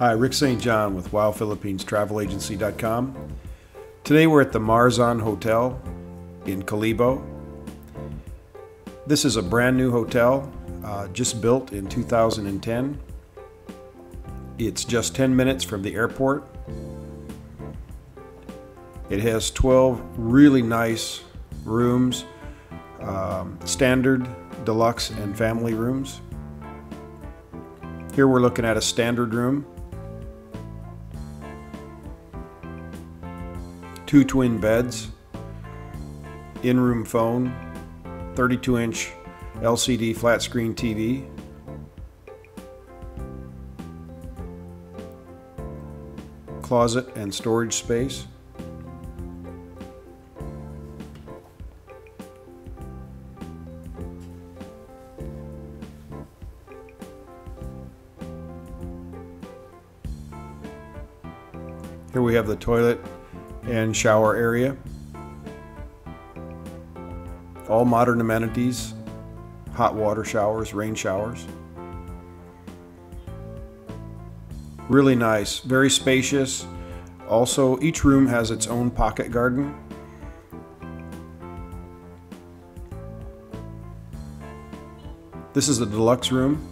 Hi, Rick St. John with WOWPhilippinesTravelAgency.com. Today we're at the Marzon Hotel in Kalibo. This is a brand new hotel, uh, just built in 2010. It's just 10 minutes from the airport. It has 12 really nice rooms, um, standard, deluxe, and family rooms. Here we're looking at a standard room. Two twin beds, in-room phone, 32-inch LCD flat screen TV, closet and storage space. Here we have the toilet and shower area. All modern amenities, hot water showers, rain showers. Really nice, very spacious. Also, each room has its own pocket garden. This is the deluxe room.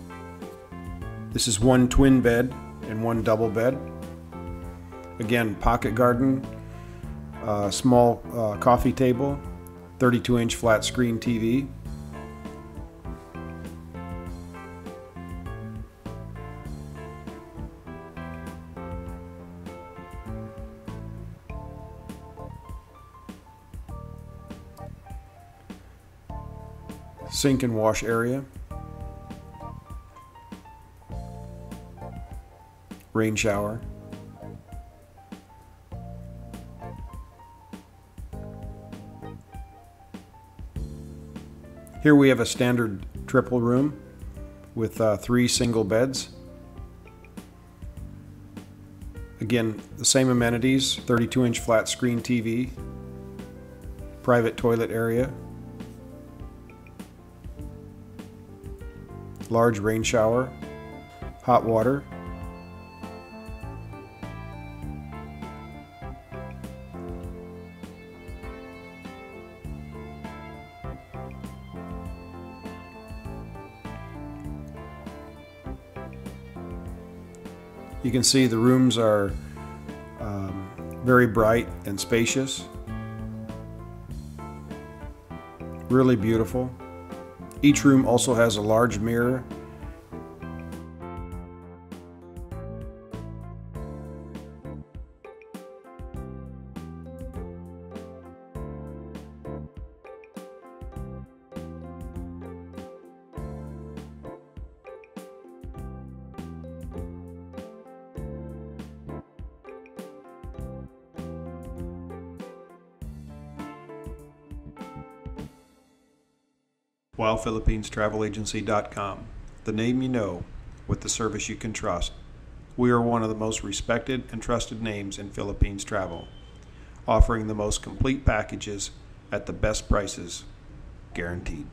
This is one twin bed and one double bed. Again, pocket garden, uh, small uh, coffee table, 32 inch flat screen TV. Sink and wash area. Rain shower. Here we have a standard triple room with uh, three single beds. Again, the same amenities, 32 inch flat screen TV, private toilet area, large rain shower, hot water, You can see the rooms are um, very bright and spacious. Really beautiful. Each room also has a large mirror WOWPhilippinesTravelAgency.com. The name you know with the service you can trust. We are one of the most respected and trusted names in Philippines travel, offering the most complete packages at the best prices, guaranteed.